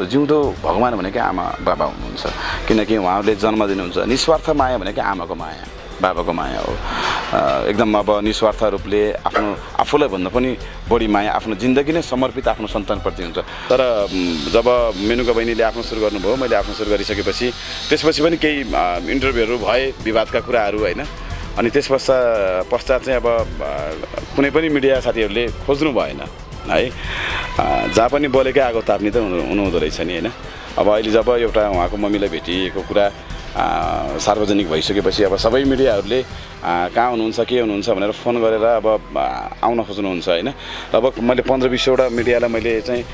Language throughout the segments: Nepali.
जिउँदो भगवान् भनेकै आमा बाबा हुनुहुन्छ। किनकि उहाँहरूले जन्म दिनुहुन्छ। निस्वार्थ माया भनेकै आमाको माया बाबाको माया हो। एकदम अब निस्वार्थ रूपले आफ्नो आफूलाई भन्दा पनि बढी माया आफ्नो जिन्दगी नै समर्पित आफ्नो सन्तानप्रति हुन्छ। तर जब मेनुका बहिनीले आफ्नो सुरु गर्नुभयो मैले आफ्नो सुरु गरिसकेपछि त्यसपछि पनि केही इन्टरभ्यूहरू भए विवादका कुराहरू होइन? अनि त्यस पश्चात पश्चात चाहिँ अब कुनै पनि मिडिया साथीहरूले खोज्नु भएन। है। जहाँ पनि बोलेकै आगो ताप्ने त हुनु हुनुहुँदो रहेछ नि होइन? अब अहिले जब एउटा उहाँको मम्मीलाई भेटिएको कुरा सार्वजनिक भइसकेपछि अब सबै मिडियाहरूले कहाँ हुनुहुन्छ के हुनुहुन्छ भनेर फोन गरेर अब आउन खोज्नुहुन्छ होइन? अब मैले पन्ध्र बिसवटा मिडियालाई मैले चाहिँ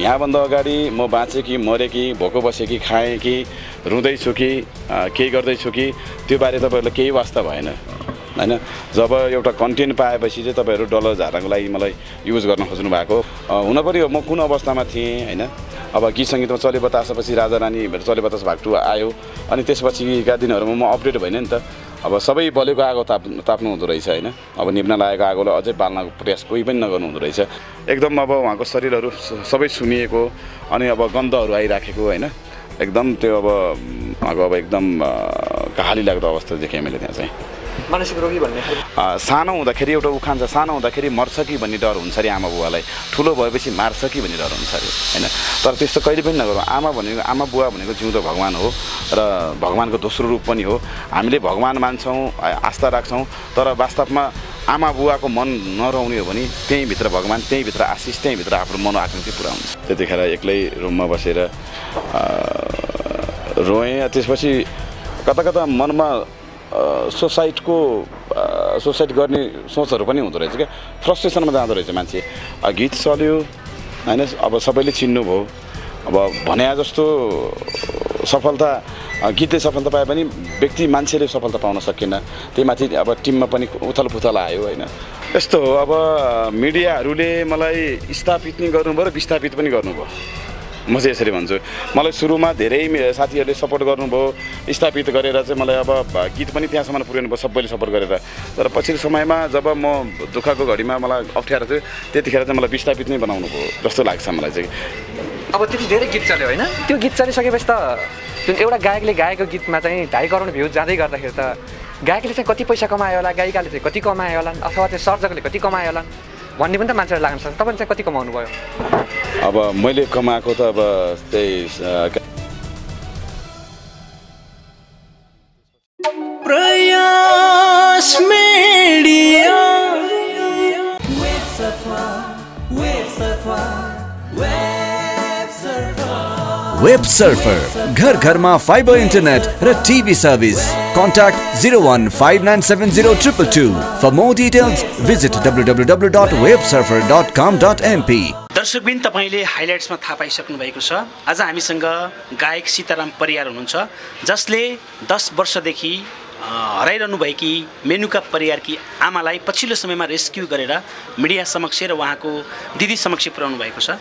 यहाँभन्दा अगाडि म बाँचेँ कि मरेँ कि भोको बसेँ कि खाएँ कि रुँदैछु कि केही गर्दैछु कि त्यो बारे तपाईँहरूलाई केही वास्ता भएन। होइन? जब एउटा कन्टेन्ट पाएपछि चाहिँ तपाईँहरू डलर झार्नको लागि मलाई युज गर्न खोज्नु भएको। हुन पऱ्यो म कुन अवस्थामा थिएँ होइन? अब गीत सङ्गीतमा चले बतासेपछि राजा रानी चले बतास भाग टू आयो। अनि त्यसपछिका दिनहरूमा म अपडेट भइनँ नि त। अब सबै बलेको आगो ताप ताप्नु हुँदो रहेछ होइन? अब निप्न लागेको आगोलाई अझै बाल्नको प्रयास कोही पनि नगर्नु हुँदो रहेछ। एकदम अब उहाँको शरीरहरू सबै सुनिएको अनि अब गन्धहरू आइराखेको होइन? एकदम त्यो अब उहाँको अब एकदम कहाली लाग्दो अवस्था देखेँ मैले त्यहाँ चाहिँ। मानसिक रोगी भन्ने सानो हुँदाखेरि एउटा उखान छ सानो हुँदाखेरि मर्छ कि भन्ने डर हुन्छ अरे आमा बुवालाई? ठुलो भएपछि मार्छ कि भन्ने डर हुन्छ अरे होइन? तर त्यस्तो कहिले पनि नगरौँ। आमा भनेको आमा बुवा भनेको जिउँदो भगवान् हो र भगवान्को दोस्रो रूप पनि हो। हामीले भगवान् मान्छौँ आस्था राख्छौँ तर वास्तवमा आमा बुवाको मन नरहुने हो भने त्यहीँभित्र भगवान् त्यहीँभित्र आशिष त्यहीँभित्र आफ्नो मनोआकाङ्क्षी पुरा हुन्छ। त्यतिखेर एक्लै रुममा बसेर रोएँ। त्यसपछि कता कता मनमा सोसाइडको अ, सोसाइड गर्ने सोचहरू पनि हुँदो रहेछ क्या। फ्रस्ट्रेसनमा जाँदो रहेछ मान्छे। गीत चल्यो होइन? अब सबैले चिन्नुभयो अब भने जस्तो सफलता गीतले सफलता पाए पनि व्यक्ति मान्छेले सफलता पाउन सकेन। त्यही माथि अब टिममा पनि उथल पुथल आयो होइन? यस्तो हो। अब मिडियाहरूले मलाई स्थापित नि गर्नुभयो र विस्थापित पनि गर्नुभयो। म चाहिँ यसरी भन्छु। मलाई सुरुमा धेरै मे- साथीहरूले सपोर्ट गर्नुभयो। स्थापित गरेर चाहिँ मलाई अब गीत पनि त्यहाँसम्म पुर्याउनु भयो सबैले सपोर्ट गरेर। तर पछिल्लो समयमा जब म दुःखको घडीमा मलाई अप्ठ्यारो थियो त्यतिखेर चाहिँ मलाई विस्थापित नै बनाउनु भयो जस्तो लाग्छ मलाई चाहिँ। अब त्यति धेरै गीत चल्यो होइन? त्यो गीत चलिसकेपछि त जुन एउटा गायकले गाएको गीतमा चाहिँ ढाई करोड भ्यू जाँदै गर्दाखेरि त गायकले चाहिँ कति पैसा कमायो होला गायिकाले चाहिँ कति कमायो होला अथवा त्यो सर्जकले कति कमायो होला। भन्ने पनि त मान्छेहरू लाग्न सक्छ। तपाईँले चाहिँ कति कमाउनु भयो अब मैले कमाएको त अब त्यही वेब सर्फर घर घरमा फाइबर इन्टरनेट र TV service contact zero one five nine seven zero triple two for more details visit W W W dot web surfer dot com dot NP दर्शकबिन तपाईँले हाइलाइट्समा थाहा पाइसक्नु भएको छ। आज हामीसँग गायक सीताराम परियार हुनुहुन्छ जसले दस वर्षदेखि हराइरहनु भएकी मेनुका परियारकी आमालाई पछिल्लो समयमा रेस्क्यु गरेर मिडिया समक्ष र उहाँको दिदी समक्ष पुर्याउनु भएको छ।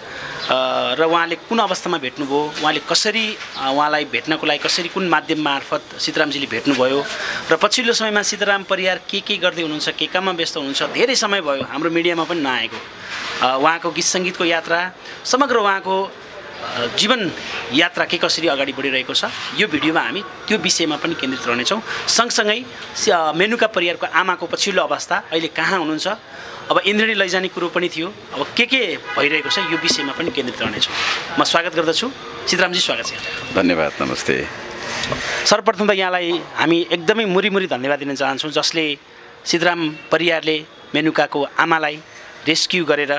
र उहाँले कुन अवस्थामा भेट्नुभयो उहाँले कसरी उहाँलाई भेट्नको लागि कसरी कुन माध्यम मार्फत सीतारामजीले भेट्नुभयो र पछिल्लो समयमा सीताराम परियार के के गर्दै हुनुहुन्छ के काममा व्यस्त हुनुहुन्छ धेरै समय भयो हाम्रो मिडियामा पनि नआएको। उहाँको गीत सङ्गीतको यात्रा समग्र उहाँको जीवन यात्रा के कसरी अगाडि बढिरहेको छ यो भिडियोमा हामी त्यो विषयमा पनि केन्द्रित रहनेछौँ। सँगसँगै मेनुका परिवारको आमाको पछिल्लो अवस्था अहिले कहाँ हुनुहुन्छ? अब इन्द्रिणी लैजाने कुरो पनि थियो। अब के के भइरहेको छ यो विषयमा पनि केन्द्रित रहनेछौँ। म स्वागत गर्दछु। सीतारामजी स्वागत छ धन्यवाद नमस्ते। सर्वप्रथम त यहाँलाई हामी एकदमै मुरी मुरी धन्यवाद दिन चाहन्छौँ जसले सिद्धराम परियारले मेनुकाको आमालाई रेस्क्यु गरेर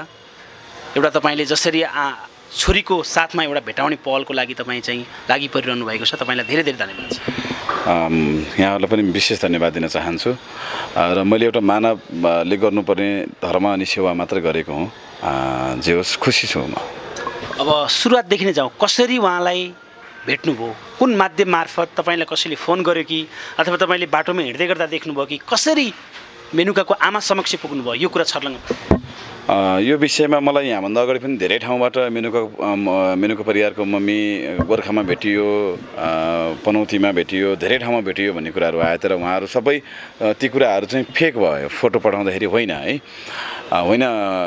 एउटा तपाईँले जसरी आ, छोरीको साथमा एउटा भेटाउने पहलको लागि तपाईँ चाहिँ लागि परिरहनु भएको छ। तपाईँलाई धेरै धेरै धन्यवाद छ। यहाँहरूलाई पनि विशेष धन्यवाद दिन चाहन्छु। र मैले एउटा मानवले गर्नुपर्ने धर्म अनि सेवा मात्र गरेको हुँ। जे होस् खुसी छु म। अब सुरुवातदेखि नै जाउँ। कसरी उहाँलाई भेट्नुभयो? कुन माध्यम मार्फत तपाईँलाई कसैले फोन गर्यो कि? अथवा तपाईँले बाटोमा हिँड्दै गर्दा देख्नुभयो कि? कसरी मेनुकाको आमा समक्ष पुग्नुभयो? यो कुरा छर्लङ्ग। यो विषयमा मलाई यहाँभन्दा अगाडि पनि धेरै ठाउँबाट मेनुको मेनुको परिवारको मम्मी गोर्खामा भेटियो पनौतीमा भेटियो धेरै ठाउँमा भेटियो भन्ने कुराहरू आयो तर उहाँहरू सबै ती कुराहरू चाहिँ फेक भयो फोटो पठाउँदाखेरि होइन है। होइन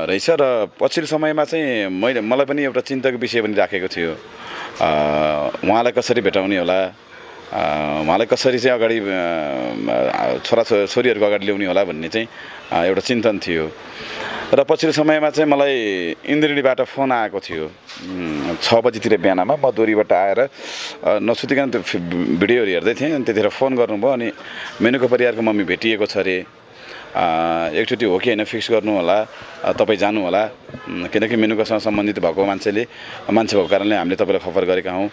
रहेछ र पछिल्लो समयमा चाहिँ मैले मलाई पनि एउटा चिन्ताको विषय पनि राखेको थियो। उहाँलाई कसरी भेटाउने होला? उहाँलाई कसरी चाहिँ अगाडि छोरा छोरीहरूको अगाडि ल्याउने होला भन्ने चाहिँ एउटा चिन्तन थियो। र पछिल्लो समयमा चाहिँ मलाई इन्द्रिणीबाट फोन आएको थियो। छ बजीतिर बिहानमा। म दोरीबाट आएर नसुतिकन त्यो भिडियोहरू हेर्दै थिएँ। अनि त्यतिखेर फोन गर्नुभयो अनि मेनुको परिवारको मम्मी भेटिएको छ अरे। एकचोटि हो कि होइन फिक्स गर्नु होला। तपाईँ जानु होला। किनकि मेनुकासँग सम्बन्धित भएको मान्छेले मान्छे भएको कारणले हामीले तपाईँलाई खबर गरेका हौँ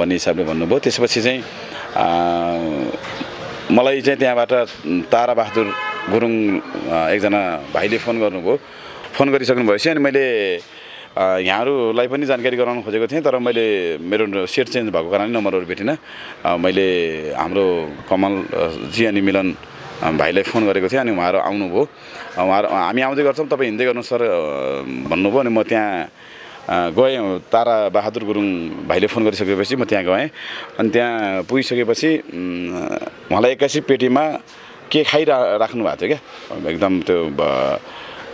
भन्ने हिसाबले भन्नुभयो। त्यसपछि चाहिँ मलाई चाहिँ त्यहाँबाट ताराबहादुर गुरुङ अ, एकजना भाइले फोन गर्नुभयो। फोन गरिसक्नु भएपछि अनि मैले यहाँहरूलाई पनि जानकारी गराउन खोजेको थिएँ तर मैले मेरो सेट चेन्ज भएको कारणले नम्बरहरू भेटिनँ। मैले हाम्रो कमल अ, जी अनि मिलन भाइलाई फोन गरेको थिएँ अनि उहाँहरू आउनुभयो। उहाँहरू हामी आउँदै गर्छौँ तपाईँ हिँड्दै गर्नु सर भन्नुभयो अनि म त्यहाँ गएँ। तारा बहादुर गुरुङ भाइले फोन गरिसकेपछि म त्यहाँ गएँ। अनि त्यहाँ पुगिसकेपछि उहाँलाई एक्कासी पेटीमा के खाइरा राख्नु भएको थियो क्या? एकदम त्यो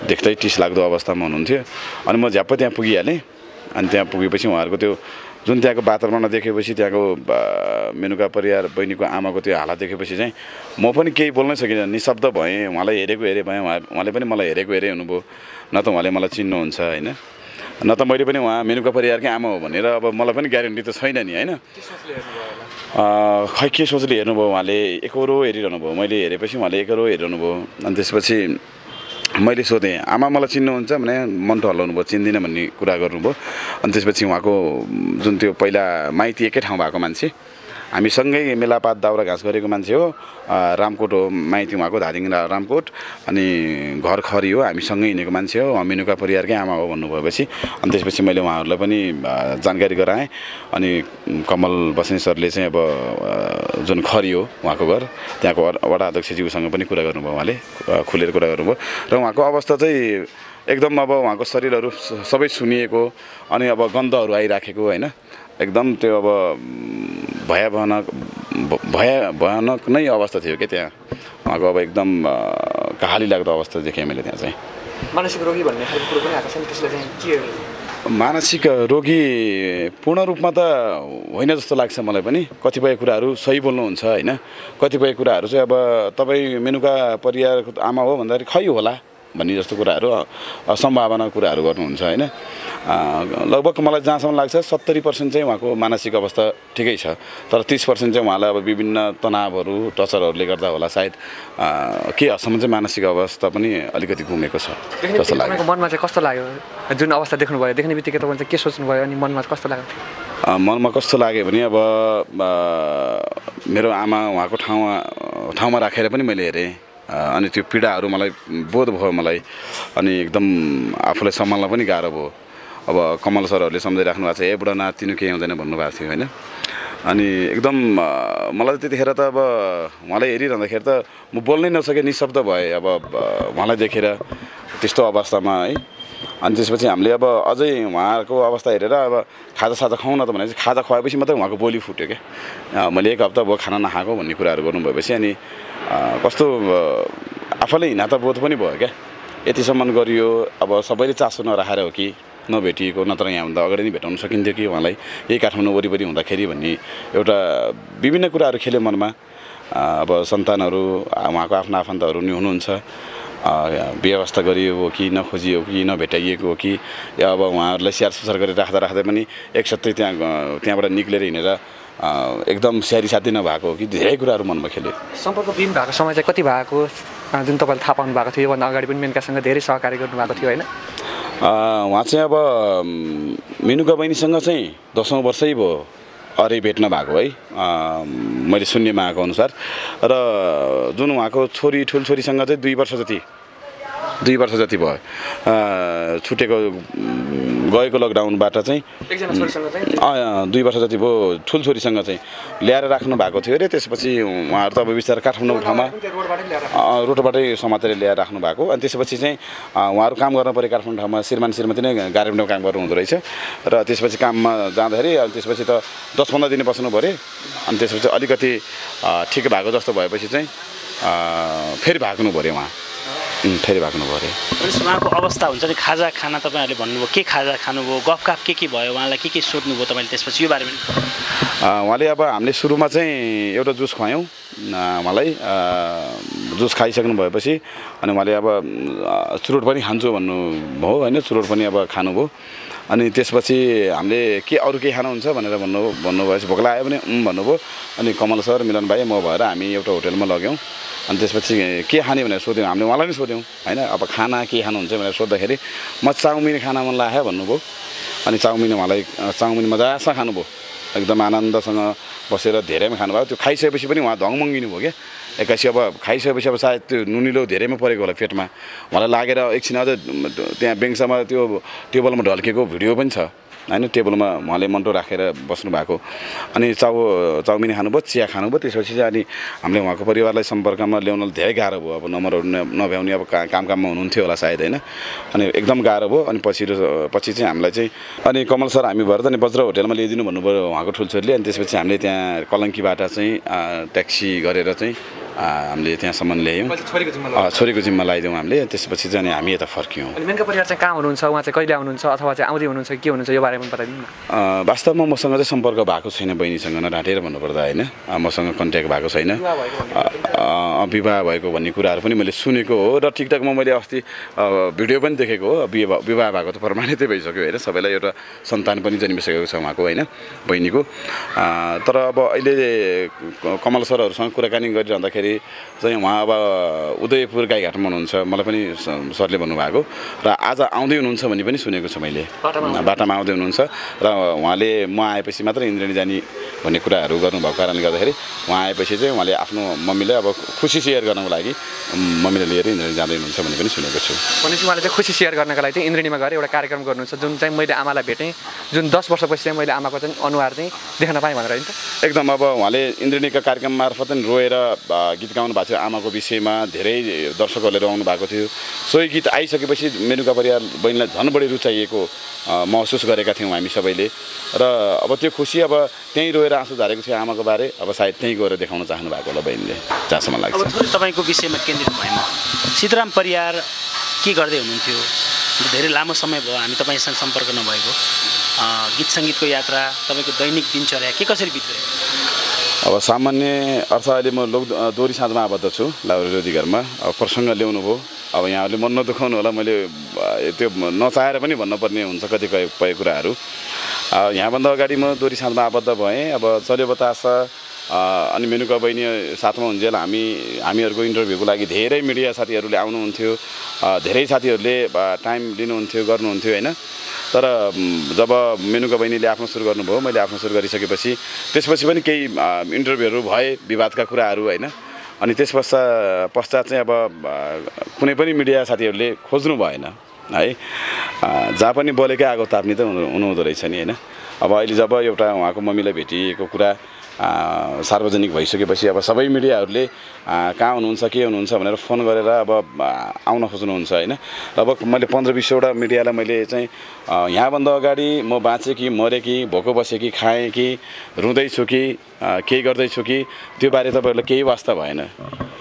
देख्दै टिस लाग्दो अवस्थामा हुनुहुन्थ्यो। अनि म झ्याप्प त्यहाँ पुगिहालेँ। अनि त्यहाँ पुगेपछि उहाँहरूको त्यो जुन त्यहाँको वातावरण देखेपछि त्यहाँको मेनुका परिवार बहिनीको आमाको त्यो हालत देखेपछि चाहिँ म पनि केही बोल्नै सकिनँ। निशब्द भएँ उहाँलाई हेरेको हेरेँ भएँ उहाँ उहाँले पनि मलाई हेरेको हेरेँ हुनुभयो। न त उहाँले मलाई चिन्नुहुन्छ होइन? न त मैले पनि उहाँ मेनुका परिवारकै आमा हो भनेर अब मलाई पनि ग्यारेन्टी त छैन नि होइन? खै के सोचले हेर्नुभयो उहाँले? एकरो हेरिरहनु भयो मैले हेरेपछि उहाँले एकरो हेरिरहनु भयो अनि त्यसपछि मैले सोधेँ आमा मलाई चिन्नुहुन्छ? भने मन्टो हल्लाउनु भयो चिन्दिनँ भन्ने कुरा गर्नुभयो। अनि त्यसपछि उहाँको जुन त्यो पहिला माइती एकै ठाउँ भएको मान्छे हामी सँगै मेलापात दाउरा घाँस गरेको मान्छे हो रामकोट हो माइती उहाँको धादिङ रामकोट अनि घर खरी हो हामी सँगै हिँडेको मान्छे हो मेनुका परिवारकै आमा हो भन्नुभएपछि अनि त्यसपछि मैले उहाँहरूलाई पनि जानकारी गराएँ अनि कमल बस्ने सरले चाहिँ अब जुन खरी हो उहाँको घर त्यहाँको वडा- अध्यक्षज्यूसँग पनि कुरा गर्नुभयो उहाँले खुलेर कुरा गर्नुभयो र उहाँको अवस्था चाहिँ एकदम अब उहाँको शरीरहरू सबै सुनिएको अनि अब गन्धहरू आइराखेको होइन? एकदम त्यो अब उम्, भयावहनक भ- भया भयानक नै अवस्था थियो क्या त्यहाँ? उहाँको अब एकदम कहाली लाग्दो अवस्था देखेँ मैले त्यहाँ चाहिँ। मानसिक रोगी भन्ने खालको कुरो पनि आएको छ नि चाहिँ के मानसिक रोगी पूर्ण रूपमा त होइन जस्तो लाग्छ मलाई पनि। कतिपय कुराहरू सही बोल्नुहुन्छ होइन? कतिपय कुराहरू चाहिँ अब तपाईँ मेनुका परिवारको आमा हो भन्दाखेरि खै होला? भन्ने जस्तो कुराहरू सम्भावना कुराहरू गर्नुहुन्छ होइन? लगभग मलाई जहाँसम्म लाग्छ सत्तरी पर्सेन्ट चाहिँ उहाँको मानसिक अवस्था ठिकै छ। तर तिस पर्सेन्ट चाहिँ उहाँलाई अब विभिन्न तनावहरू टचरहरूले गर्दा होला सायद अ, के हदसम्म चाहिँ मानसिक अवस्था पनि अलिकति गुमेको छ जस्तो लाग्यो। मनमा चाहिँ कस्तो लाग्यो? जुन अवस्था देख्नुभयो देख्ने बित्तिकै तपाईँ चाहिँ के सोच्नुभयो अनि मनमा कस्तो लाग्यो? मनमा कस्तो लाग्यो भने अब मेरो आमा उहाँको ठाउँमा ठाउँमा राखेर पनि मैले हेरेँ। अनि त्यो पीडाहरू मलाई बोध भयो मलाई। अनि एकदम आफूलाई सम्हाल्न पनि गाह्रो भयो। अब कमल सरहरूले सम्झाइराख्नु भएको छ ए बुढा नातिनु केही हुँदैन भन्नुभएको थियो होइन? अनि एकदम मलाई त्यतिखेर त अब उहाँलाई हेरिरहँदाखेरि त म बोल्नै नसकेँ निशब्द भएँ। अब उहाँलाई देखेर त्यस्तो अवस्थामा है? अनि त्यसपछि हामीले अब अझै उहाँको अवस्था हेरेर अब खाजा साजा खुवाउँ न त भनेपछि खाजा खुवाएपछि मात्रै उहाँको बोली फुट्यो क्या। मैले एक हप्ता भयो खाना नखाएको भन्ने कुराहरू गर्नुभएपछि अनि अँ, कस्तो अँ, आफैले हिँडा त बोध पनि भयो क्या? यतिसम्म गरियो अब सबैले चासो नराखेर हो कि नभेटिएको नत्र यहाँभन्दा अगाडि नै भेटाउन सकिन्थ्यो कि उहाँलाई? यही काठमाडौँ वरिपरि हुँदाखेरि भन्ने एउटा विभिन्न कुराहरू खेल्यो मनमा। अब सन्तानहरू उहाँको आफ्ना आफन्तहरू नि हुनुहुन्छ। व्यवस्था गरियो हो कि नखोजियो कि नभेटाइएको हो कि अब उहाँहरूलाई स्याहार सुसार गरेर राख्दा राख्दै पनि एकसट्टै त्यहाँ त्यहाँबाट निक्लेर हिँडेर एकदम स्याहारी साथी नभएको हो कि धेरै कुराहरू मनमा खेल्यो। सम्पर्क बिन भएको समय चाहिँ कति भएको? जुन तपाईँले थाहा पाउनु भएको थियो योभन्दा अगाडि पनि मेनकासँग धेरै सहकारी गर्नुभएको थियो होइन? उहाँ चाहिँ अब मिनुका बहिनीसँग चाहिँ दसौँ वर्षै भयो अरे भेट्न भएको है। मैले सुन्नेमा आएको अनुसार। र जुन उहाँको छोरी ठुल्छोरीसँग चाहिँ दुई वर्ष जति दुई वर्ष जति भयो। छुटेको गएको लकडाउनबाट चाहिँ दुई वर्ष जति भयो ठुल्छोरीसँग चाहिँ ल्याएर राख्नु भएको थियो अरे। त्यसपछि उहाँहरू त अब बिस्तारै काठमाडौँ ठाउँमा रोडबाटै समातेर ल्याएर राख्नु भएको। अनि त्यसपछि चाहिँ उहाँहरू काम गर्न पऱ्यो काठमाडौँ ठाउँमा श्रीमान श्रीमती नै गार्मेन्टमा काम गर्नु हुँदो रहेछ। र त्यसपछि काममा जाँदाखेरि अनि त्यसपछि त दस पन्ध्र दिन बस्नु पऱ्यो। अनि त्यसपछि अलिकति ठिक भएको जस्तो भएपछि चाहिँ फेरि भाग्नु पऱ्यो उहाँ। फेरि भाग्नु पऱ्यो। भनेपछि उहाँको अवस्था हुन्छ नि खाजा खाना तपाईँहरूले भन्नुभयो के खाजा खानुभयो गफकाफ के के भयो उहाँलाई के के सोध्नुभयो तपाईँले त्यसपछि यो बारेमा? उहाँले अब हामीले सुरुमा चाहिँ एउटा जुस खुवायौँ उहाँलाई जुस खाइसक्नु भएपछि अनि उहाँले अब चुरोट पनि खान्छु भन्नुभयो होइन चुरोट पनि अब खानुभयो। अनि त्यसपछि हामीले के अरू केही खानुहुन्छ भनेर भन्नु भन्नुभएपछि भोक लाग्यो भने भन्नुभयो। अनि कमल सर मिलन भाइ म भएर हामी एउटा होटेलमा लग्यौँ। अनि त्यसपछि के खाने भनेर सोध्यौँ। हामीले उहाँलाई पनि सोध्यौँ होइन अब खाना के खानुहुन्छ भनेर सोद्धाखेरि म चाउमिन खाना मन लाग्यो भन्नुभयो। अनि चाउमिन उहाँलाई चाउमिन मजासँग खानुभयो। एकदम आनन्दसँग बसेर धेरैमा खानुभयो। त्यो खाइसकेपछि पनि उहाँ धङमङ्गिनु भयो क्या। एक्कासी अब खाइसकेपछि अब सायद त्यो नुनिलो धेरैमा परेको होला पेटमा। उहाँलाई लागेर एकछिन अझ त्यहाँ बेङ्कसम्म त्यो टेबलमा ढल्केको भिडियो पनि छ। होइन टेबलमा उहाँले मन्टो राखेर बस्नु भएको अनि चाउ चाउमिन खानुभयो चिया खानुभयो त्यसपछि चाहिँ अनि हामीले उहाँको परिवारलाई सम्पर्कमा ल्याउन धेरै गाह्रो भयो। अब नम्बरहरू नभ्याउने अब का- काम काममा हुनुहुन्थ्यो होला सायद होइन? अनि एकदम गाह्रो भयो। अनि पछि पछि चाहिँ हामीलाई चाहिँ अनि कमल सर हामी भएर त अनि वज्र होटेलमा ल्याइदिनु भन्नुभयो उहाँको ठुल्छोरीले अनि त्यसपछि हामीले त्यहाँ कलङ्कीबाट चाहिँ ट्याक्सी गरेर चाहिँ हामीले त्यहाँसम्म ल्यायौँ। छोरीको जिम्मा लगाइदियौँ हामीले त्यसपछि चाहिँ हामी यता फर्क्यौँ। मेनका परिवार चाहिँ कहाँ हुनुहुन्छ? उहाँ चाहिँ कहिले आउनुहुन्छ? अथवा चाहिँ आउँदै हुनुहुन्छ? कि हुनुहुन्छ? यो बारेमा बताइदिनु वास्तवमा मसँग चाहिँ सम्पर्क भएको छैन बहिनीसँग नढाँटेर भन्नुपर्दा होइन। मसँग कन्ट्याक्ट भएको छैन। विवाह भएको भन्ने कुराहरू पनि मैले सुनेको हो र टिकटकमा मैले अस्ति भिडियो पनि देखेको हो। विवाह विवाह भएको त प्रमाणितै भइसक्यो होइन। सबैलाई एउटा सन्तान पनि जन्मिसकेको छ उहाँको होइन बहिनीको। तर अब अहिले कमल सरहरूसँग कुराकानी गरिरहँदाखेरि चाहिँ उहाँ अब उदयपुर गाईघाटमा हुनुहुन्छ। मलाई पनि सरले भन्नुभएको। र आज आउँदै हुनुहुन्छ भन्ने पनि सुनेको छु मैले। बाटामा आउँदै हुनुहुन्छ। र उहाँले म आएपछि मात्र इन्द्रणी जाने भन्ने कुराहरू गर्नुभएको कारणले गर्दाखेरि उहाँ आएपछि चाहिँ उहाँले आफ्नो मम्मीलाई अब खुसी सेयर गर्नको लागि मम्मीलाई लिएर इन्द्रणी जाँदै हुनुहुन्छ भन्ने पनि सुनेको छु। भनेपछि उहाँले चाहिँ खुसी सेयर गर्नका लागि चाहिँ इन्द्रणीमा गएर एउटा कार्यक्रम गर्नुहुन्छ जुन चाहिँ मैले आमालाई भेटेँ जुन दस वर्षपछि चाहिँ मैले आमाको चाहिँ अनुहार चाहिँ देख्न पाएँ भनेर एकदम अब उहाँले इन्द्रणीका कार्यक्रम मार्फत पनि रोएर गीत गाउनु भएको थियो आमाको विषयमा धेरै दर्शकहरूले रुवाउनु भएको थियो। सोही गीत आइसकेपछि मेनुका परिवार बहिनीलाई झन् बढी रुचाइएको महसुस गरेका थियौँ हामी सबैले। र अब त्यो खुसी अब त्यहीँ रोएर आँसु झारेको थियो आमाको बारे अब सायद त्यहीँ गएर देखाउन चाहनु भएको होला बहिनीले जहाँसम्म लाग्छ। तपाईँको विषयमा केन्द्रित भएँ म। सीताराम परियार के गर्दै हुनुहुन्थ्यो? धेरै लामो समय भयो हामी तपाईँसँग सम्पर्क नभएको। गीत सङ्गीतको यात्रा तपाईँको दैनिक दिनचर्या के कसरी बित्यो? अब सामान्य अर्थ अहिले म लोक दोहोरी साँझमा आबद्ध छु लाउरे रोजीघरमा अब प्रसङ्ग ल्याउनु भयो। अब यहाँहरूले मन नदुखाउनु होला मैले त्यो नचाहेर पनि भन्नुपर्ने हुन्छ कति कतिपय कुराहरू। यहाँभन्दा अगाडि म दोहोरी साँझमा आबद्ध भएँ। अब चल्यो बतास अनि मेनुका बहिनी साथमा हुन्जेल हामी हामीहरूको इन्टरभ्यूको लागि धेरै मिडिया साथीहरूले आउनुहुन्थ्यो। धेरै साथीहरूले टाइम लिनुहुन्थ्यो गर्नुहुन्थ्यो होइन? तर जब मेनुका बहिनीले आफ्नो सुरु गर्नुभयो मैले आफ्नो सुरु गरिसकेपछि त्यसपछि पनि केही इन्टरभ्यूहरू भए विवादका कुराहरू होइन? अनि त्यस पश्चात पश्चात चाहिँ अब कुनै पनि मिडिया साथीहरूले खोज्नु भएन है? जहाँ पनि बोलेकै आगो ताप्ने त हुनु हुनुहुँदो रहेछ नि होइन? अब अहिले जब एउटा उहाँको मम्मीलाई भेटिएको कुरा सार्वजनिक भइसकेपछि अब सबै मिडियाहरूले कहाँ हुनुहुन्छ के हुनुहुन्छ भनेर फोन गरेर अब आउन खोज्नुहुन्छ होइन? अब मैले पन्ध्र बिसवटा मिडियालाई मैले चाहिँ यहाँभन्दा अगाडि म बाँचेँ कि मरेँ कि भोको बसेँ कि खाएँ कि रुँदैछु कि केही गर्दैछु कि त्यो बारे तपाईँहरूलाई केही वास्ता भएन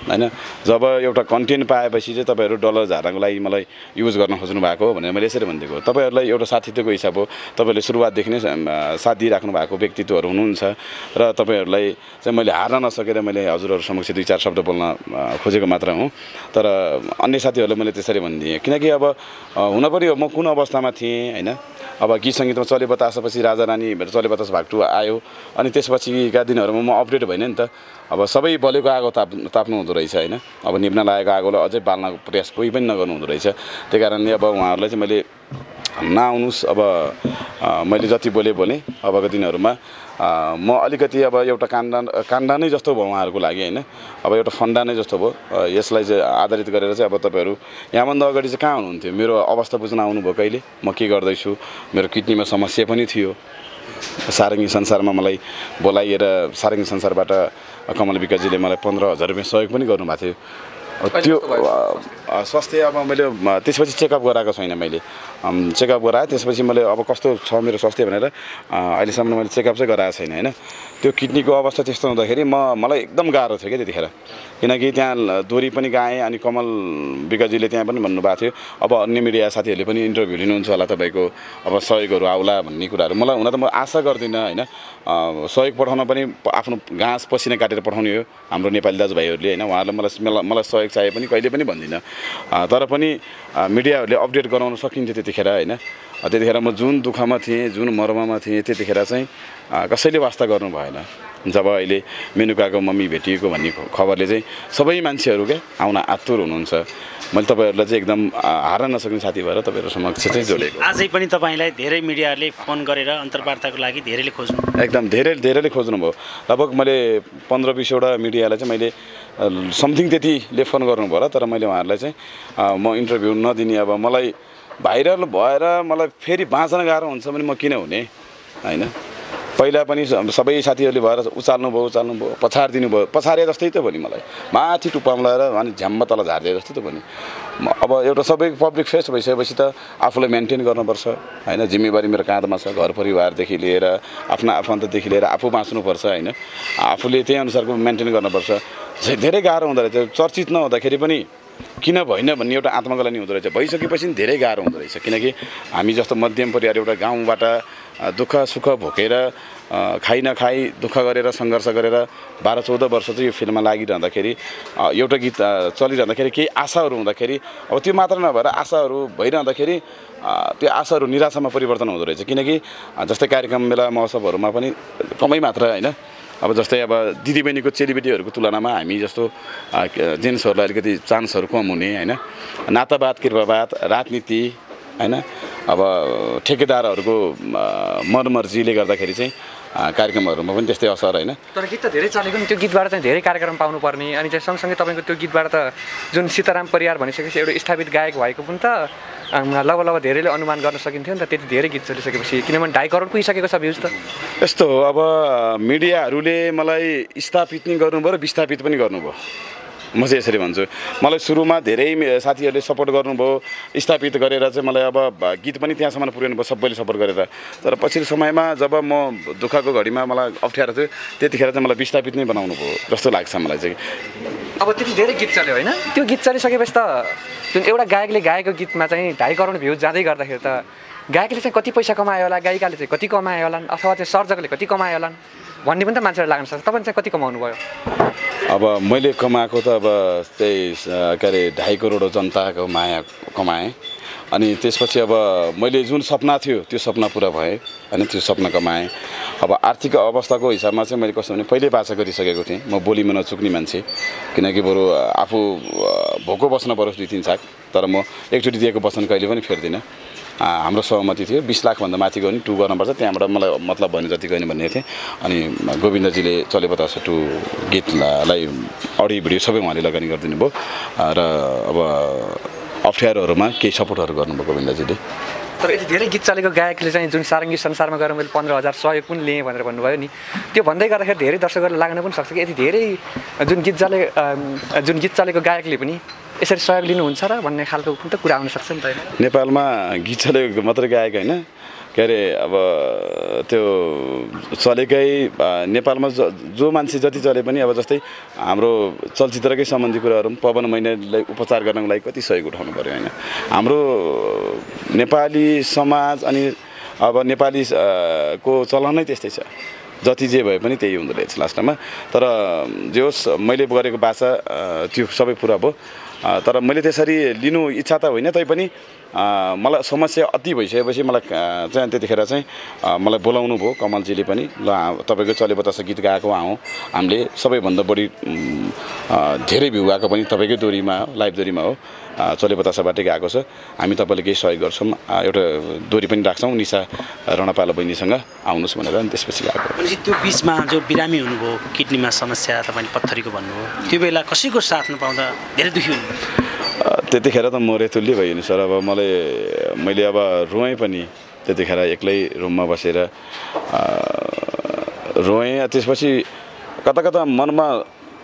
होइन? जब एउटा कन्टेन्ट पाएपछि चाहिँ तपाईँहरू डलर झार्नको लागि मलाई युज गर्न खोज्नु भएको भनेर मैले यसरी भनिदिएको तपाईँहरूलाई एउटा साथीत्वको हिसाब हो। तपाईँहरूले सुरुवातदेखि नै साथ दिइराख्नु भएको व्यक्तित्वहरू हुनुहुन्छ र तपाईँहरूलाई चाहिँ मैले हार्न नसकेर मैले हजुरहरू समक्ष दुई चार शब्द बोल्न खोजेको मात्र हुँ। तर अन्य साथीहरूलाई मैले त्यसरी भनिदिएँ। किनकि अब हुन पनि म कुन अवस्थामा थिएँ होइन? अब गीत सङ्गीतमा चले बतासपछि राजा रानी चले बतास भाग टू आयो। अनि त्यसपछिका दिनहरूमा म अपडेट भइनँ नि त। अब सबै बलेको आगो ताप ताप्नु हुँदो रहेछ होइन? अब निप्न लागेको आगोलाई अझै बाल्नको प्रयास कोही पनि नगर्नु हुँदो रहेछ। त्यही कारणले अब उहाँहरूलाई चाहिँ मैले नआउनुहोस् अब मैले जति बोलेँ बोलेँ अबको दिनहरूमा। म अलिकति अब एउटा काण्ड काण्ड नै जस्तो भयो उहाँहरूको लागि होइन। अब एउटा फन्डा नै जस्तो भयो। यसलाई चाहिँ आधारित गरेर चाहिँ अब तपाईँहरू यहाँभन्दा अगाडि चाहिँ कहाँ हुनुहुन्थ्यो? मेरो अवस्था बुझ्न आउनुभयो कहिले? म के गर्दैछु? मेरो किडनीमा समस्या पनि थियो। सारङ्गी संसारमा मलाई बोलाइएर सारङ्गी संसारबाट कमल विकासजीले मलाई पन्ध्र हजार रुपियाँ सहयोग पनि गर्नुभएको थियो। त्यो स्वास्थ्य अब मैले त्यसपछि चेकअप गराएको छैन मैले। चेकअप गराएँ त्यसपछि मैले अब कस्तो छ मेरो स्वास्थ्य भनेर अहिलेसम्म मैले चेकअप चाहिँ गराएको छैन होइन? त्यो किडनीको अवस्था त्यस्तो हुँदाखेरि म मलाई एकदम गाह्रो थियो क्या त्यतिखेर। किनकि त्यहाँ दोहोरी पनि गाएँ अनि कमल विकासजीले त्यहाँ पनि भन्नुभएको थियो। अब अन्य मिडिया साथीहरूले पनि इन्टरभ्यू लिनुहुन्छ होला तपाईँको अब सहयोगहरू आउला भन्ने कुराहरू। मलाई हुन त म आशा गर्दिनँ होइन? सहयोग पठाउन पनि आफ्नो घाँस पसिना काटेर पठाउने हो हाम्रो नेपाली दाजुभाइहरूले होइन? उहाँहरूले मलाई मलाई सहयोग चाहिए पनि कहिले पनि भन्दिनँ। तर पनि मिडियाहरूले अपडेट गराउन सकिन्थ्यो त्यतिखेर होइन। त्यतिखेर म जुन दुःखमा थिएँ जुन मर्ममा थिएँ त्यतिखेर चाहिँ कसैले वास्ता गर्नु भएन। जब अहिले मेनुकाको मम्मी भेटिएको भन्ने खबरले चाहिँ सबै मान्छेहरू क्या आउन आतुर हुनुहुन्छ। मैले तपाईँहरूलाई चाहिँ एकदम अँ, हार नसक्ने साथी भएर तपाईँहरू समक्ष चाहिँ जोडेको। आजै पनि तपाईँलाई धेरै मिडियाहरूले फोन गरेर अन्तर्वार्ताको लागि धेरैले खोज्नु। एकदम धेरै धेरैले खोज्नुभयो। लगभग मैले पन्ध्र बिसवटा मिडियालाई चाहिँ मैले समथिङ त्यतिले फोन गर्नुभयो होला तर मैले उहाँहरूलाई चाहिँ म इन्टरभ्यू नदिने अब मलाई भाइरल भएर मलाई फेरि बाँच्न गाह्रो हुन्छ भने म किन हुने? होइन? पहिला पनि सबै साथीहरूले भएर उचाल्नु भयो उचाल्नु भयो पछारिदिनु भयो। पछारे जस्तै त नि मलाई। माथि टुप्पामा लगाएर अनि झ्याम्म तल झारिदिए जस्तै त म अब एउटा सबै पब्लिक फेस भइसकेपछि त आफूलाई मेन्टेन गर्नुपर्छ। होइन? जिम्मेवारी मेरो काँधमा छ। घर परिवारदेखि लिएर आफ्ना आफन्तदेखि लिएर आफू बाँच्नुपर्छ। होइन? आफूले त्यही अनुसारको मेन्टेन गर्नुपर्छ। धेरै गाह्रो हुँदो रहेछ। चर्चित नहुँदाखेरि पनि किन भएन भन्ने एउटा आत्मकला नि हुँदो रहेछ? भइसकेपछि नि धेरै गाह्रो हुँदो रहेछ। किनकि हामी जस्तो मध्यम परिवार एउटा गाउँबाट दुःख सुख भोगेर अ, खाइ नखाइ दुःख गरेर सङ्घर्ष गरेर बाह्र चौध वर्ष चाहिँ यो फिल्ममा लागिरहँदाखेरि एउटा गीत चलिरहँदाखेरि केही आशाहरू हुँदाखेरि अब त्यो मात्र नभएर आशाहरू भइरहँदाखेरि त्यो आशाहरू निराशामा परिवर्तन हुँदो रहेछ। किनकि जस्तै कार्यक्रम मेला महोत्सवहरूमा पनि कमै मात्र होइन। अब जस्तै अब दिदीबहिनीको चेलीबेटीहरूको तुलनामा हामी जस्तो जेन्ट्सहरूलाई अलिकति चान्सहरू कम हुने होइन? नातावाद कृपावाद राजनीति होइन? अब ठेकेदारहरूको मनमर्जीले गर्दाखेरि चाहिँ कार्यक्रमहरूमा पनि त्यस्तै असर होइन। तर गीत त धेरै चलेको नि। त्यो गीतबाट चाहिँ धेरै कार्यक्रम पाउनुपर्ने। अनि चाहिँ सँगसँगै तपाईँको त्यो गीतबाट त जुन सीताराम परियार भनिसकेपछि एउटा स्थापित गायक भएको पनि त लब लब धेरैले अनुमान गर्न सकिन्थ्यो नि त। त्यति धेरै गीत चलिसकेपछि किनभने ढाई करोड पुगिसकेको छ भ्युज त। यस्तो हो अब मिडियाहरूले मलाई स्थापित पनि गर्नुभयो र विस्थापित पनि गर्नुभयो। म चाहिँ यसरी भन्छु। मलाई सुरुमा धेरै मे- साथीहरूले सपोर्ट गर्नुभयो स्थापित गरेर चाहिँ मलाई अब गीत पनि त्यहाँसम्म पुर्याउनु भयो सबैले सपोर्ट गरेर। तर पछिल्लो समयमा जब म दुःखको घडीमा मलाई अप्ठ्यारो थियो त्यतिखेर चाहिँ मलाई विस्थापित नै बनाउनु भयो जस्तो लाग्छ मलाई चाहिँ। अब त्यति धेरै गीत चल्यो होइन? त्यो गीत चलिसकेपछि त जुन एउटा गायकले गाएको गीतमा चाहिँ ढाई करोड भ्युज जाँदै गर्दाखेरि त गायकले चाहिँ कति पैसा कमायो होला गायिकाले चाहिँ कति कमायो होलान् अथवा चाहिँ सर्जकले कति कमायो होलान् भन्ने पनि त मान्छेहरू लाग्न सक्छ। तपाईँले चाहिँ कति कमाउनु भयो? अब मैले कमाएको त अब त्यही के अरे ढाई करोड जनताको माया कमाएँ। अनि त्यसपछि अब मैले जुन सपना थियो त्यो सपना पुरा भएँ होइन त्यो सपना कमाएँ। अब आर्थिक अवस्थाको हिसाबमा चाहिँ मैले कस्तो भने पहिल्यै बाचा गरिसकेको थिएँ। म बोलीमा नचुक्ने मान्छे। किनकि बरु आफू भोको बस्न परोस् दुई तिन साग। तर म एकचोटि दिएको वचन कहिले पनि फेर्दिनँ। हाम्रो सहमति थियो। बिस लाखभन्दा माथि गयो भने टु गर्नुपर्छ। त्यहाँबाट मलाई मतलब भने जति गर्ने भन्ने थिएँ। अनि गोविन्दजीले चले बतास टु गीतलाई अडियो भिडियो सबै उहाँले लगानी गरिदिनु भयो। र अब अप्ठ्यारोहरूमा केही सपोर्टहरू गर्नुभयो गोविन्दजीले। तर यति धेरै गीत चलेको गायकले चाहिँ जुन सारङ्गी संसारमा गएर मैले पन्ध्र हजार सहयोग पनि लिएँ भनेर भन्नुभयो नि त्यो भन्दै गर्दाखेरि धेरै दर्शकहरूले लाग्न पनि सक्छ कि यति धेरै जुन गीत चले जुन गीत चलेको गायकले पनि यसरी सहयोग लिनुहुन्छ र भन्ने खालको त कुरा आउनसक्छ नि त नेपालमा गीत चलेको मात्रै गायक होइन। के अरे अब त्यो चलेकै नेपालमा ज जो मान्छे जति चले पनि अब जस्तै हाम्रो चलचित्रकै सम्बन्धी कुराहरू पवन मैनालीलाई उपचार गर्नको लागि कति सहयोग उठाउनु पऱ्यो होइन। हाम्रो नेपाली समाज अनि अब नेपाली को चलनै त्यस्तै छ। जति जे भए पनि त्यही हुँदो रहेछ लास्टमा। तर जे होस् मैले गरेको बाचा त्यो सबै पुरा भयो। तर मैले त्यसरी लिनु इच्छा त होइन तैपनि मलाई समस्या अति भइसकेपछि मलाई चाहिँ त्यतिखेर चाहिँ मलाई बोलाउनु भयो कमलजीले पनि। ल हा- तपाईँको चले बतास गीत गाएको आउँ हामीले सबैभन्दा बढी धेरै भ्यू गएको पनि तपाईँकै दोरीमा हो लाइभ दोरीमा हो। चले बतासाबाटै गएको छ। हामी तपाईँले केही सहयोग गर्छौँ। एउटा दोरी पनि राख्छौँ निशा रणपालो बहिनीसँग। आउनुहोस् भनेर अनि त्यसपछि गएको। त्यो बिचमा जो बिरामी हुनुभयो किडनीमा समस्या तपाईँले पत्थरीको भन्नुभयो त्यो बेला कसैको साथ नपाउँदा धेरै दुःखी हुनुभयो। त्यतिखेर त म रेतुल्य भयो नि सर। अब मलाई मैले अब रोएँ पनि त्यतिखेर एक्लै रुममा बसेर रोएँ। त्यसपछि कता कता मनमा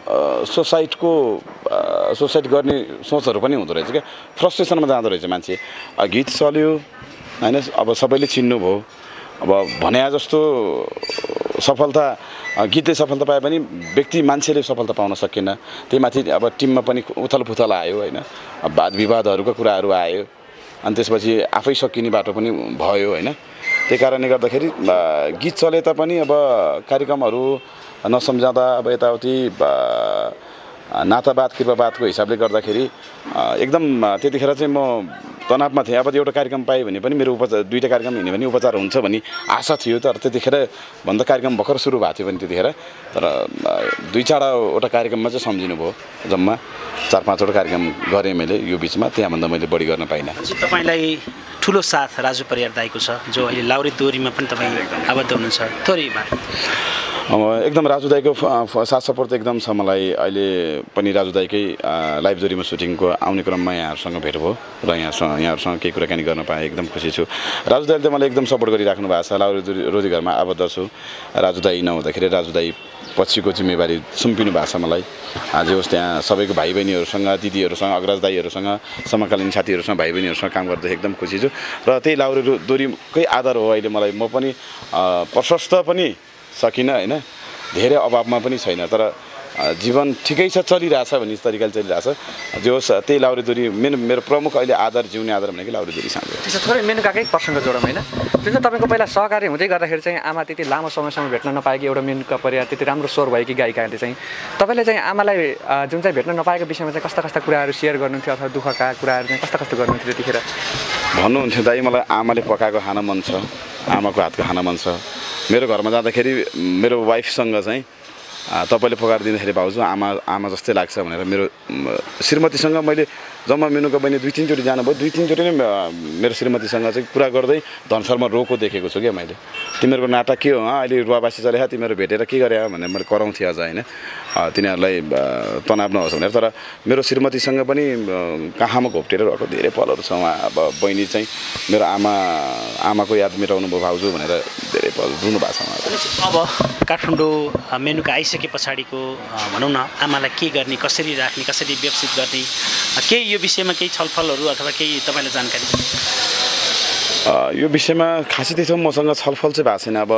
अ, सुसाइड गर्ने सोचहरू पनि हुँदो रहेछ क्या। फ्रस्ट्रेसनमा जाँदो रहेछ मान्छे। गीत चल्यो होइन? अब सबैले चिन्नुभयो। अब भने जस्तो सफलता गीतले सफलता पाए पनि व्यक्ति मान्छेले सफलता पाउन सकेन। त्यही माथि अब टिममा पनि उथल पुथल आयो होइन। वाद विवादहरूका कुराहरू आयो। अनि त्यसपछि आफै सकिने बाटो पनि भयो होइन। त्यही कारणले गर्दाखेरि गीत चले तापनि अब कार्यक्रमहरू नसम्झाउँदा अब यताउति नातावाद कृपावादको हिसाबले गर्दाखेरि एकदम त्यतिखेर चाहिँ म तनावमा थिएँ अब एउटा कार्यक्रम पाएँ भने पनि मेरो उपचार दुईवटा कार्यक्रम हिँड्यो भने उपचार हुन्छ भन्ने आशा थियो तर त्यतिखेर भन्दा कार्यक्रम भर्खर सुरु भएको थियो भने त्यतिखेर तर दुई चारवटा कार्यक्रममा चाहिँ सम्झिनु भयो जम्मा चार पाँचवटा कार्यक्रम गरेँ मैले यो बिचमा त्यहाँभन्दा मैले बढी गर्न पाइनँ। तपाईँलाई ठुलो साथ राजु परियार दाईको छ जो अहिले लाउरे दोहोरीमा पनि तपाईँ आबद्ध हुनुहुन्छ। थोरै एकदम राजु दाईको साथ सपोर्ट एकदम छ मलाई। अहिले पनि राजु दाईकै जोरीमा सुटिङको आउने क्रममा यहाँहरूसँग भेट भयो र यहाँसँग यहाँहरूसँग केही कुराकानी गर्न पाएँ एकदम खुसी छु। राजु दाईले त मलाई एकदम सपोर्ट गरिराख्नु भएको छ। रोजी घरमा आबद्ध छु। राजु दाई नहुँदाखेरि राजु दाई पछिको जिम्मेवारी सुम्पिनु भएको छ मलाई। आज होस् त्यहाँ सबैको भाइ बहिनीहरूसँग दिदीहरूसँग अग्रज दाईहरूसँग समकालीन साथीहरूसँग भाइ बहिनीहरूसँग काम गर्दा एकदम खुसी छु। र त्यही लाउरे दोरीकै आधार हो अहिले मलाई। म पनि प्रशस्त पनि सकिनँ होइन? धेरै अभावमा पनि छैन तर जीवन ठिकै छ चलिरहेछ भन्ने तरिकाले चलिरहेछ। जे होस् त्यही लाउरे दोरी मेरो मेरो प्रमुख अहिले आधार जिउने आधार भनेको लाउरे दोरी साँझ त्यसो थोरै मेनुकाकै प्रसङ्ग जोडौँ होइन? जुन चाहिँ तपाईँको पहिला सहकारी हुँदै गर्दाखेरि चाहिँ आमा त्यति लामो समयसम्म भेट्न नपाएकी एउटा मेनुका परिवार त्यति राम्रो स्वर भएकी गायिकाहरूले चाहिँ तपाईँले चाहिँ आमालाई जुन चाहिँ भेट्न नपाएको विषयमा चाहिँ कस्ता कस्ता कुराहरू सेयर गर्नुहुन्थ्यो अथवा दुःखका कुराहरू चाहिँ कस्ता कस्तो गर्नुहुन्थ्यो त्यतिखेर? भन्नुहुन्थ्यो दाइ मलाई आमाले पकाएको खान मन छ आमाको हातको खान मन छ। मेरो घरमा जाँदाखेरि मेरो वाइफसँग चाहिँ तपाईँले पकाएर दिँदाखेरि भाउजू आमा आमा जस्तै लाग्छ भनेर मेरो श्रीमतीसँग मैले जम्मा मेनुको बहिनी दुई तिनचोटि जानुभयो। दुई तिनचोटि नै मेरो श्रीमतीसँग चाहिँ कुरा गर्दै धनसरमा रोको देखेको छु क्या मैले। तिमीहरूको नाटक के हो अहिले रुवाबासी चले तिमीहरू भेटेर के गरे भनेर मैले कराउँथेँ अझ होइन? तिनीहरूलाई तनाव नहोस् भनेर। तर मेरो श्रीमतीसँग पनि कहाँमा घोप्टेर रहेको? धेरै पलहरू छ उहाँ। अब बहिनी चाहिँ मेरो आमा आमाको याद मेटाउनु भयो भाउजू भनेर धेरै पल रुनु भएको छ अब काठमाडौँ मेनुका आइसके पछाडिको भनौँ न आमालाई के गर्ने कसरी राख्ने कसरी व्यवसित गर्ने केही यो विषयमा केही छलफलहरू अथवा केही तपाईँलाई जानकारी यो विषयमा खासै त्यसो मसँग छलफल चाहिँ भएको छैन। अब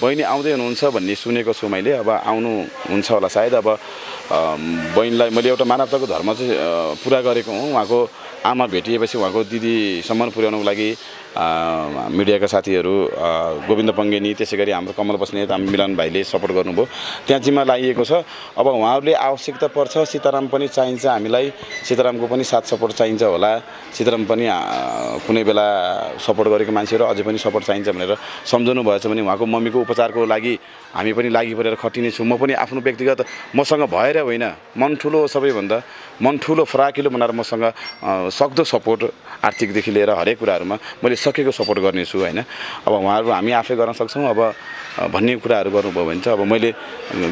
बहिनी आउँदै हुनुहुन्छ भन्ने सुनेको छु मैले। अब आउनु हुन्छ होला सायद। अब बहिनीलाई मैले एउटा मानवताको धर्म चाहिँ पुरा गरेको हुँ। उहाँको आमा भेटिएपछि उहाँको दिदीसम्म पुर्याउनको लागि मिडियाका साथीहरू गोविन्द पङ्गेनी त्यसै गरी हाम्रो कमल बस्नेत हामी मिलन भाइले सपोर्ट गर्नुभयो। त्यहाँ जिम्मा लागिएको छ। अब उहाँहरूले आवश्यकता पर्छ सीताराम पनि चाहिन्छ हामीलाई। सीतारामको पनि साथ सपोर्ट चाहिन्छ होला। सीताराम पनि कुनै बेला सपोर्ट गरेको मान्छेहरू अझै पनि सपोर्ट चाहिन्छ भनेर सम्झाउनु भएछ भने उहाँको मम्मीको उपचारको लागि हामी पनि लागि परेर खटिने छौँ। म पनि आफ्नो व्यक्तिगत मसँग भएर होइन मन ठुलो सबैभन्दा। मन ठुलो फराकिलो बनाएर मसँग सक्दो सपोर्ट आर्थिकदेखि लिएर हरेक कुराहरूमा मैले सकेको सपोर्ट गर्नेछु होइन? अब उहाँहरू हामी आफै गर्न सक्छौँ। अब भन्ने कुराहरू गर्नुभयो भने चाहिँ अब मैले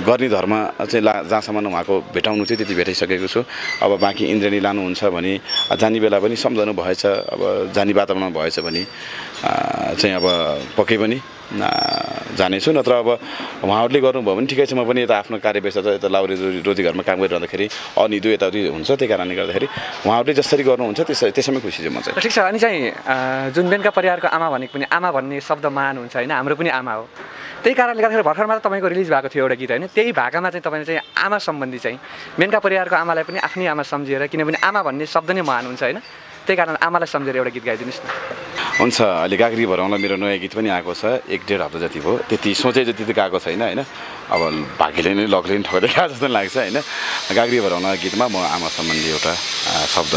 गर्ने धर्म चाहिँ ला जहाँसम्म उहाँको भेटाउनु थियो त्यति भेटाइसकेको छु। अब बाँकी इन्द्रेणी लानुहुन्छ भने जाने बेला पनि सम्झाउनु भएछ अब जाने वातावरण भएछ भने चाहिँ अब पक्कै पनि। जानेछु नत्र अब उहाँहरूले गर्नुभयो भने ठिकै छ। म पनि यता आफ्नो कार्य व्यस्तता यता लाउरे रोजी घरमा काम गरिरहँदाखेरि अनिदो यताउति हुन्छ त्यही कारणले गर्दाखेरि उहाँहरूले जसरी गर्नुहुन्छ त्यसरी त्यसैमै खुसी छु म चाहिँ। ठिक छ अनि चाहिँ जुन बेनका परिवारको आमा भनेको पनि आमा भन्ने शब्द मान हुन्छ होइन हाम्रो पनि आमा हो। त्यही कारणले गर्दाखेरि भर्खर मात्र तपाईँको रिलिज भएको थियो एउटा गीत होइन त्यही भाकामा चाहिँ तपाईँले चाहिँ आमा सम्बन्धी चाहिँ बेनका परिवारको आमालाई पनि आफ्नै आमा सम्झिएर किनभने आमा भन्ने शब्द नै महान हुन्छ होइन त्यही कारण आमालाई सम्झेर एउटा गीत गाइदिनुहोस् न। हुन्छ अहिले गाग्री भराउँला मेरो नयाँ गीत पनि आएको छ। एक डेढ हप्ता जति भयो। त्यति सोचे जति त गएको छैन होइन? अब भाग्यले नै लकले नै ठोकेर गएको जस्तो लाग्छ होइन? गाग्री भराउला गीतमा म आमा सम्बन्धी एउटा शब्द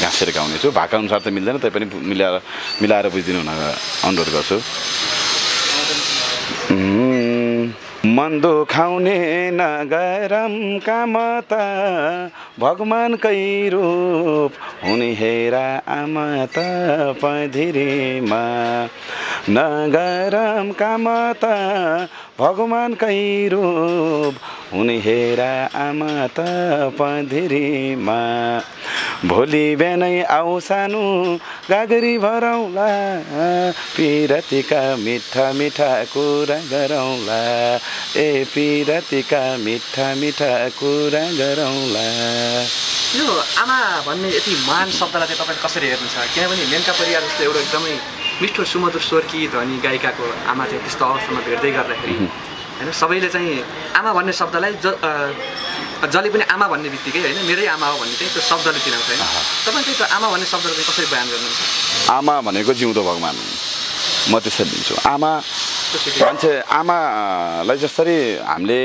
गाँसेर गाउने छु भाका अनुसार त मिल्दैन तैपनि मिलाएर मिलाएर बुझिदिनु हुन अनुरोध गर्छु। मन दुखाउने नगरम काम त भगवान्कै रूप हुने हेरा आमा त पधिरीमा। नगरम काम त भगवान्कै रूप हुने हेरा आमा त पधिरीमा भोलि बिहानै आऊ सानो गागरी भरौँला। पिरतीका मिठा मिठा कुरा गरौँला। ए पिरतीका मिठा मिठा कुरा गरौँला। यो आमा भन्ने यति महान शब्दलाई चाहिँ तपाईँले कसरी हेर्नुहुन्छ? किनभने मेनका परिवार जस्तो एउटा एकदमै मिठो सुमधुर स्वरकी ध्वनि गायिकाको आमा चाहिँ त्यस्तो अवस्थामा भेट्दै गर्दाखेरि होइन सबैले चाहिँ आमा भन्ने शब्दलाई ज जसले पनि आमा भन्ने बित्तिकै होइन मेरै आमा हो भन्ने चाहिँ त्यो शब्दले चिनाउँछ होइन। तपाईँ चाहिँ त्यो आमा भन्ने शब्दलाई चाहिँ कसरी बयान गर्नुहुन्छ? आमा भनेको जिउँदो भगवान्। म त्यसरी लिन्छु आमा मान्छे आमालाई जसरी हामीले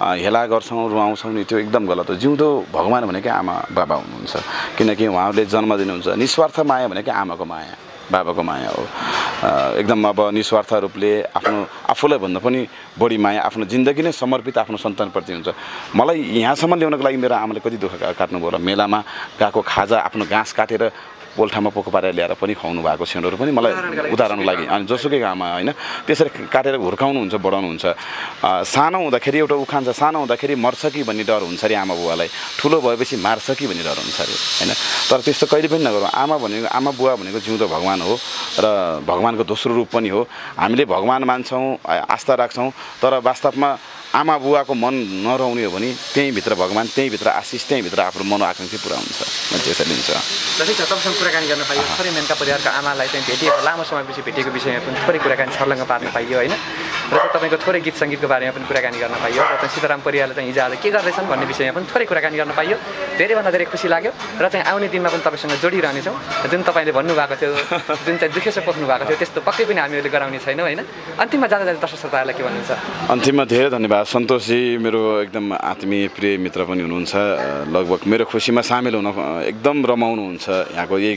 हेला गर्छौँ रुवाउँछौँ नि त्यो एकदम गलत हो। जिउँदो भगवान् भनेकै आमा बाबा हुनुहुन्छ। किनकि उहाँहरूले जन्म दिनुहुन्छ निस्वार्थ माया भनेकै आमाको माया। बाबाको माया हो। एकदम अब निस्वार्थ रूपले आफ्नो आफूलाई भन्दा पनि बढी माया आफ्नो जिन्दगी नै समर्पित आफ्नो सन्तानप्रति हुन्छ। मलाई यहाँसम्म ल्याउनको लागि मेरो आमाले कति दुःख काट्नुभयो र मेलामा गएको खाजा आफ्नो घाँस काटेर पोल्ठामा पोको पारेर ल्याएर पनि खुवाउनु भएको क्षणहरू पनि मलाई उदाहरणका लागि अनि जोसुकै आमा होइन त्यसरी काटेर हुर्काउनुहुन्छ बढाउनुहुन्छ। सानो हुँदाखेरि एउटा उखान छ सानो हुँदाखेरि मर्छ कि भन्ने डर हुन्छ अरे आमा बुवालाई। ठुलो भएपछि मार्छ कि भन्ने डर हुन्छ अरे होइन? तर त्यस्तो कहिले पनि नगरौँ। आमा भनेको आमा बुवा भनेको जिउँदो भगवान् हो र भगवान्को दोस्रो रूप पनि हो। हामीले भगवान् मान्छौँ आस्था राख्छौँ तर वास्तवमा आमा बुवाको मन नरहुने हो भने त्यहीँभित्र भगवान् त्यहीँभित्र आशिष त्यहीँभित्र आफ्नो मनोआकाङ्क्षी पुरा हुन्छ। मान्छे यसरी लिन्छ जस्तै छ तपाईँसँग कुराकानी गर्न पाइयो। थोरै मेनका परिवारका आमालाई चाहिँ भेटिएको लामो समयपछि भेटेको विषयमा पनि थोरै कुराकानी छर्लङ्ग पार्न पाइयो होइन? र तपाईँको थोरै गीत सङ्गीतको बारेमा पनि कुराकानी गर्न पाइयो र चाहिँ सीताराम परिवारले चाहिँ हिजो आज के गर्दैछन् भन्ने विषयमा पनि थोरै कुराकानी गर्न पाइयो। धेरैभन्दा धेरै खुसी लाग्यो र चाहिँ आउने दिनमा पनि तपाईँसँग जोडिरहनेछौँ। जुन तपाईँले भन्नुभएको थियो जुन चाहिँ दुखेसो पोख्नु भएको थियो त्यस्तो पक्कै पनि हामीले गराउने छैनौँ होइन? अन्तिममा जाँदा जाँदा दर्शक श्रोताहरूलाई के भन्नुहुन्छ? अन्तिममा धेरै धन्यवाद। सन्तोषजी मेरो एकदम आत्मीय प्रिय मित्र पनि हुनुहुन्छ। लगभग मेरो खुसीमा सामेल हुन एकदम रमाउनुहुन्छ। यहाँको यही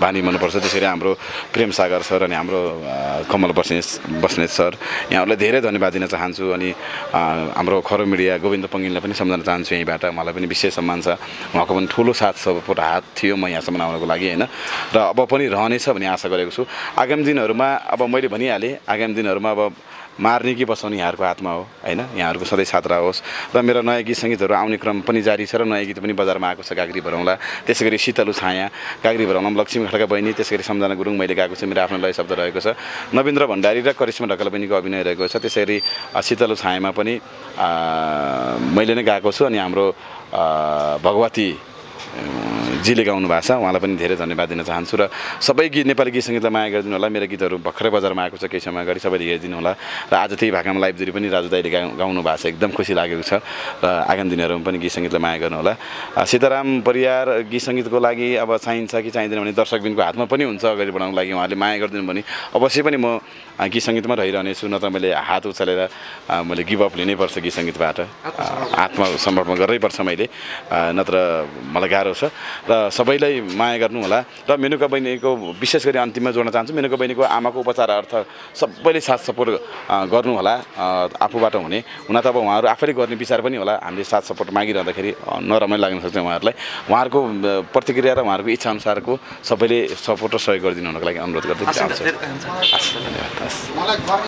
बानी मनपर्छ। त्यसरी हाम्रो प्रेम सागर सर अनि हाम्रो कमल बस्नेत बस्नेत सर। यहाँहरूलाई धेरै धन्यवाद दिन चाहन्छु अनि हाम्रो खरो मिडिया गोविन्द पङ्गिललाई पनि सम्झन चाहन्छु यहीँबाट। मलाई पनि विशेष सम्मान छ। उहाँको पनि ठुलो साथ सपोर्ट हात थियो म यहाँसम्म आउनको लागि होइन? र अब पनि रहनेछ भन्ने आशा गरेको छु। आगामी दिनहरूमा अब मैले भनिहालेँ आगामी दिनहरूमा अब मार्ने कि बचाउने यहाँहरूको हातमा हो होइन? यहाँहरूको सधैँ साथ रहोस् र मेरो नयाँ गीत सङ्गीतहरू आउने क्रम पनि जारी छ र नयाँ गीत पनि बजारमा आएको छ गाग्री भरौँला त्यसै गरी शीतलु छाया गाग्री भरौँलामा लक्ष्मी खड्का बहिनी त्यसै गरी सम्झना गुरुङ मैले गाएको छु। मेरो आफ्नो लय शब्द रहेको छ। नवीन्द्र भण्डारी र करिश्मा ढकाल बहिनीको अभिनय रहेको छ। त्यसै गरी शीतलु छायामा पनि मैले नै गाएको छु। अनि हाम्रो भगवती जीले गाउनु भएको छ। उहाँलाई पनि धेरै धन्यवाद दिन चाहन्छु र सबै गीत नेपाली गीत सङ्गीतलाई माया गरिदिनु होला। मेरो गीतहरू भर्खरै बजारमा आएको छ केही समय अगाडि सबैले हेरिदिनु होला। र आज त्यही भाकामा लाइभ जुरी पनि राजु दाईले गाउ गाउनु भएको छ एकदम खुसी लागेको छ। र आगामी दिनहरूमा पनि गीत सङ्गीतलाई माया गर्नु होला। सीताराम परियार गीत सङ्गीतको लागि अब चाहिन्छ कि चाहिँदैन भने दर्शकबिनको हातमा पनि हुन्छ अगाडि बढाउनको लागि। उहाँहरूले माया गरिदिनु भने अवश्य पनि म गीत सङ्गीतमा रहिरहनेछु नत्र मैले हात उचालेर मैले गिभअप लिनै पर्छ गीत सङ्गीतबाट। आत्मसमर्पण गर्नै पर्छ मैले नत्र मलाई गाह्रो छ। र सबैलाई माया गर्नु होला। र मेनुका बहिनीको विशेष गरी अन्तिममा जोड्न चाहन्छु। मेनुका बहिनीको आमाको उपचार अर्थ सबैले साथ सपोर्ट अ, गर्नु होला अ, आफूबाट हुने। हुन त अब उहाँहरू आफैले गर्ने विचार पनि होला। हामीले साथ सपोर्ट मागिरहँदाखेरि अ, नरमाइलो लाग्न सक्छ उहाँहरूलाई। उहाँहरूको प्रतिक्रिया र उहाँहरूको इच्छा अनुसारको सबैले सपोर्ट र सहयोग गरिदिनु हुनको लागि अनुरोध गर्दै चाहन्छु। धन्यवाद।